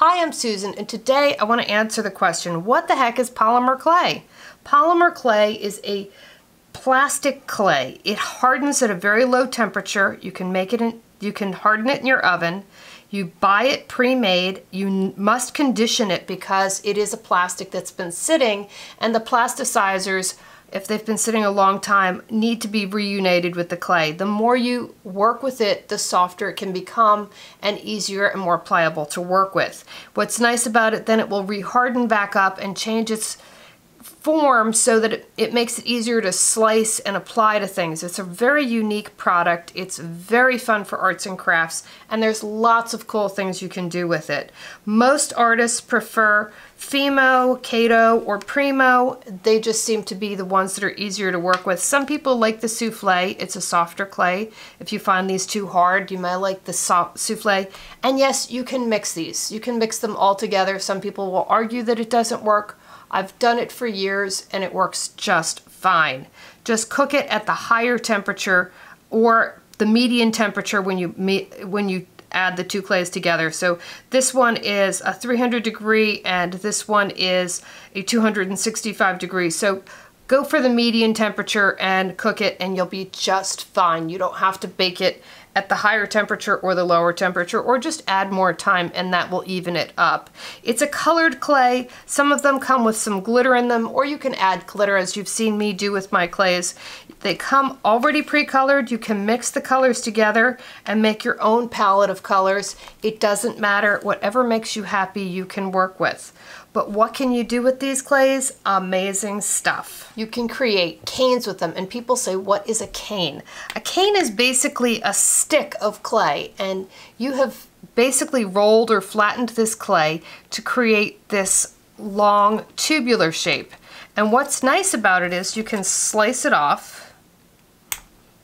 Hi, I'm Susan, and today I want to answer the question, what the heck is polymer clay? Polymer clay is a plastic clay. It hardens at a very low temperature. You can make it in, you can harden it in your oven. You buy it pre-made. You must condition it because it is a plastic that's been sitting and the plasticizers if they've been sitting a long time, need to be reunited with the clay. The more you work with it, the softer it can become and easier and more pliable to work with. What's nice about it, then it will reharden back up and change its form so that it, it, makes it easier to slice and apply to things. It's a very unique product. It's very fun for arts and crafts, and there's lots of cool things you can do with it. Most artists prefer Fimo, Kato, or Premo. They just seem to be the ones that are easier to work with. Some people like the souffle. It's a softer clay. If you find these too hard, you might like the souffle. And yes, you can mix these. You can mix them all together. Some people will argue that it doesn't work. I've done it for years and it works just fine. Just cook it at the higher temperature or the median temperature when you when you add the two clays together. So this one is a 300 degree and this one is a 265 degree. So go for the median temperature and cook it and you'll be just fine. You don't have to bake it at the higher temperature or the lower temperature or just add more time and that will even it up. It's a colored clay. Some of them come with some glitter in them or you can add glitter as you've seen me do with my clays. They come already pre-colored. You can mix the colors together and make your own palette of colors. It doesn't matter. Whatever makes you happy you can work with. But what can you do with these clays? Amazing stuff. You can create canes with them and people say, what is a cane? A cane is basically a stick of clay and you have basically rolled or flattened this clay to create this long tubular shape. And what's nice about it is you can slice it off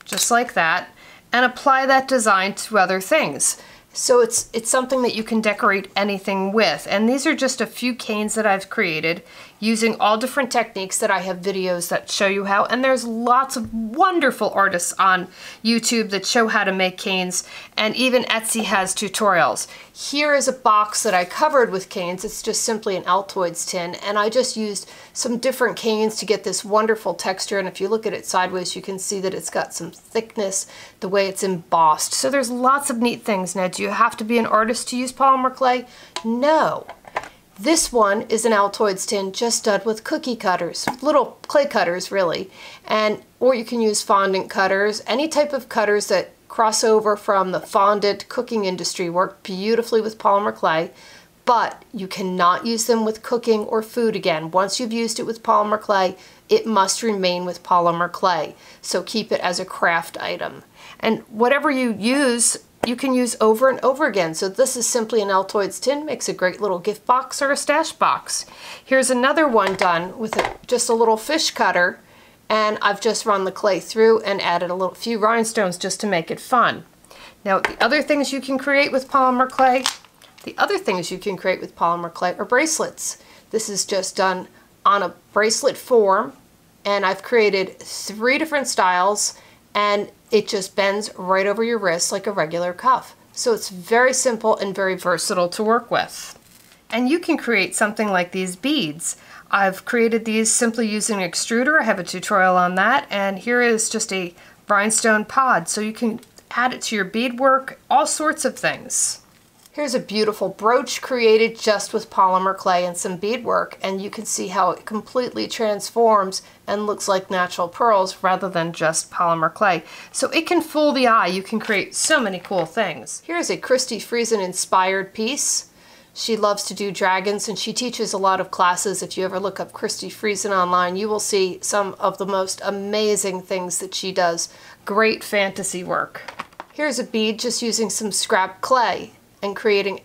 just like that and apply that design to other things. So it's, it's something that you can decorate anything with. And these are just a few canes that I've created using all different techniques that I have videos that show you how. And there's lots of wonderful artists on YouTube that show how to make canes. And even Etsy has tutorials. Here is a box that I covered with canes. It's just simply an Altoids tin. And I just used some different canes to get this wonderful texture. And if you look at it sideways, you can see that it's got some thickness, the way it's embossed. So there's lots of neat things. Now, do you have to be an artist to use polymer clay? No. This one is an Altoids tin just done with cookie cutters, little clay cutters really, and or you can use fondant cutters, any type of cutters that cross over from the fondant cooking industry work beautifully with polymer clay, but you cannot use them with cooking or food again. Once you've used it with polymer clay, it must remain with polymer clay. So keep it as a craft item. And whatever you use, you can use over and over again. So this is simply an Altoids tin, makes a great little gift box or a stash box. Here's another one done with a, just a little fish cutter and I've just run the clay through and added a little few rhinestones just to make it fun. Now the other things you can create with polymer clay, the other things you can create with polymer clay are bracelets. This is just done on a bracelet form and I've created three different styles and it just bends right over your wrist like a regular cuff. So it's very simple and very versatile to work with. And you can create something like these beads. I've created these simply using an extruder. I have a tutorial on that. And here is just a rhinestone pod. So you can add it to your beadwork, all sorts of things. Here's a beautiful brooch created just with polymer clay and some beadwork, and you can see how it completely transforms and looks like natural pearls rather than just polymer clay. So it can fool the eye. You can create so many cool things. Here's a Christi Friesen inspired piece. She loves to do dragons and she teaches a lot of classes. If you ever look up Christi Friesen online, you will see some of the most amazing things that she does. Great fantasy work. Here's a bead just using some scrap clay and creating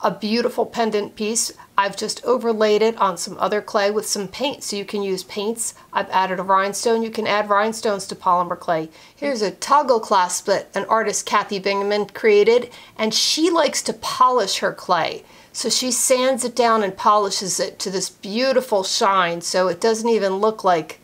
a beautiful pendant piece. I've just overlaid it on some other clay with some paint, so you can use paints. I've added a rhinestone. You can add rhinestones to polymer clay. Here's a toggle clasp that an artist, Kathy Bingaman, created, and she likes to polish her clay. So she sands it down and polishes it to this beautiful shine, so it doesn't even look like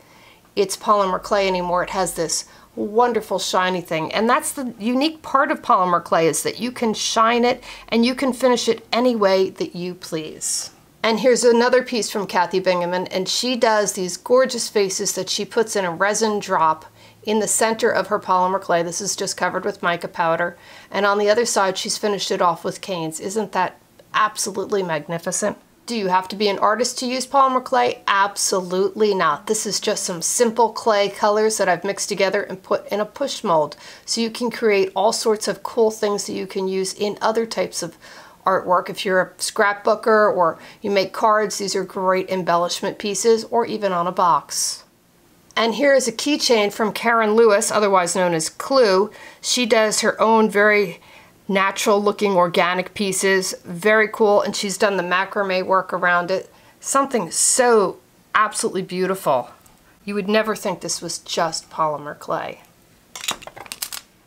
it's polymer clay anymore. It has this wonderful shiny thing. And that's the unique part of polymer clay is that you can shine it and you can finish it any way that you please. And here's another piece from Kathy Bingaman, and she does these gorgeous faces that she puts in a resin drop in the center of her polymer clay. This is just covered with mica powder. And on the other side, she's finished it off with canes. Isn't that absolutely magnificent? Do you have to be an artist to use polymer clay? Absolutely not. This is just some simple clay colors that I've mixed together and put in a push mold. So you can create all sorts of cool things that you can use in other types of artwork. If you're a scrapbooker or you make cards, these are great embellishment pieces or even on a box. And here is a keychain from Karen Lewis, otherwise known as Klew. She does her own very natural looking organic pieces. Very cool. And she's done the macrame work around it. Something so absolutely beautiful. You would never think this was just polymer clay.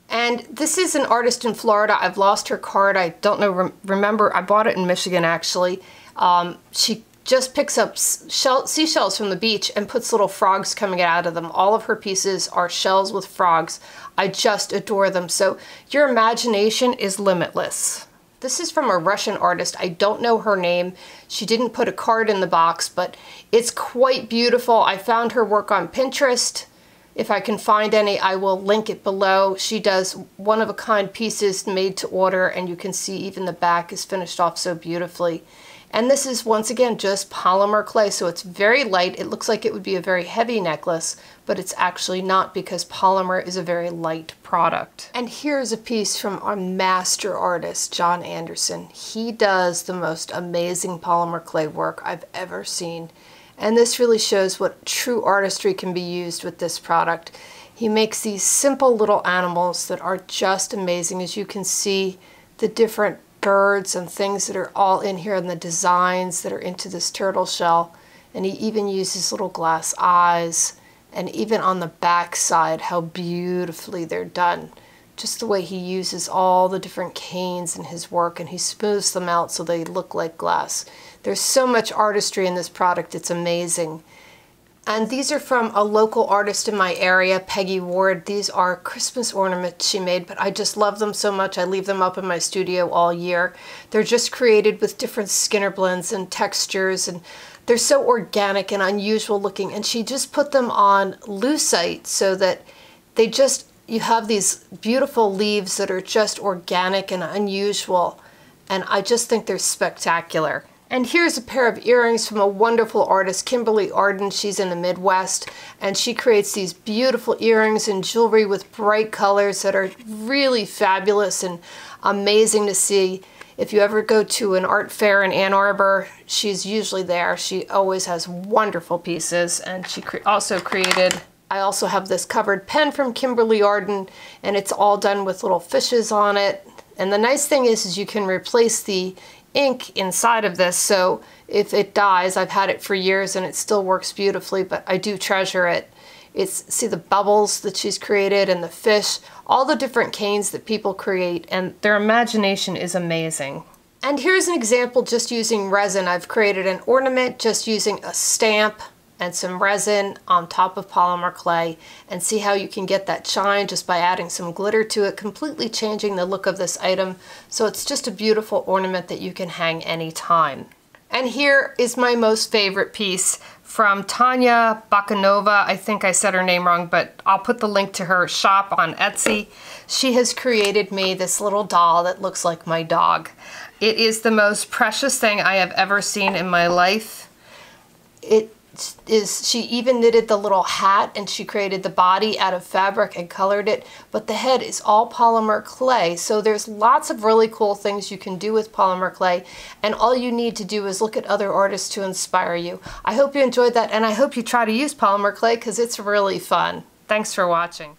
And this is an artist in Florida. I've lost her card. I don't know, remember, I bought it in Michigan actually. Um, she just picks up shell, seashells from the beach and puts little frogs coming out of them. All of her pieces are shells with frogs. I just adore them. So your imagination is limitless. This is from a Russian artist. I don't know her name. She didn't put a card in the box, but it's quite beautiful. I found her work on Pinterest. If I can find any, I will link it below. She does one-of-a-kind pieces made to order, and you can see even the back is finished off so beautifully. And this is once again just polymer clay, so it's very light. It looks like it would be a very heavy necklace, but it's actually not because polymer is a very light product. And here's a piece from our master artist, Jon Anderson. He does the most amazing polymer clay work I've ever seen. And this really shows what true artistry can be used with this product. He makes these simple little animals that are just amazing. As you can see, the different birds and things that are all in here and the designs that are into this turtle shell. And he even uses little glass eyes. And even on the back side, how beautifully they're done. Just the way he uses all the different canes in his work and he smooths them out so they look like glass. There's so much artistry in this product, it's amazing. And these are from a local artist in my area, Peggy Ward. These are Christmas ornaments she made, but I just love them so much. I leave them up in my studio all year. They're just created with different Skinner blends and textures, and they're so organic and unusual looking. And she just put them on lucite so that they just, you have these beautiful leaves that are just organic and unusual. And I just think they're spectacular. And here's a pair of earrings from a wonderful artist, Kimberly Arden. She's in the Midwest, and she creates these beautiful earrings and jewelry with bright colors that are really fabulous and amazing to see. If you ever go to an art fair in Ann Arbor, she's usually there. She always has wonderful pieces, and she cre also created I also have this covered pen from Kimberly Arden, and it's all done with little fishes on it. And the nice thing is, is you can replace the ink inside of this, so if it dies, I've had it for years and it still works beautifully, but I do treasure it. It's, see the bubbles that she's created and the fish, all the different canes that people create, and their imagination is amazing. And here's an example just using resin. I've created an ornament just using a stamp, and some resin on top of polymer clay and see how you can get that shine just by adding some glitter to it, completely changing the look of this item. So it's just a beautiful ornament that you can hang anytime. And here is my most favorite piece from Tanya Bakanova. I think I said her name wrong, but I'll put the link to her shop on Etsy. She has created me this little doll that looks like my dog. It is the most precious thing I have ever seen in my life. It is she even knitted the little hat and she created the body out of fabric and colored it but the head is all polymer clay. So there's lots of really cool things you can do with polymer clay and all you need to do is look at other artists to inspire you. I hope you enjoyed that and I hope you try to use polymer clay because it's really fun. Thanks for watching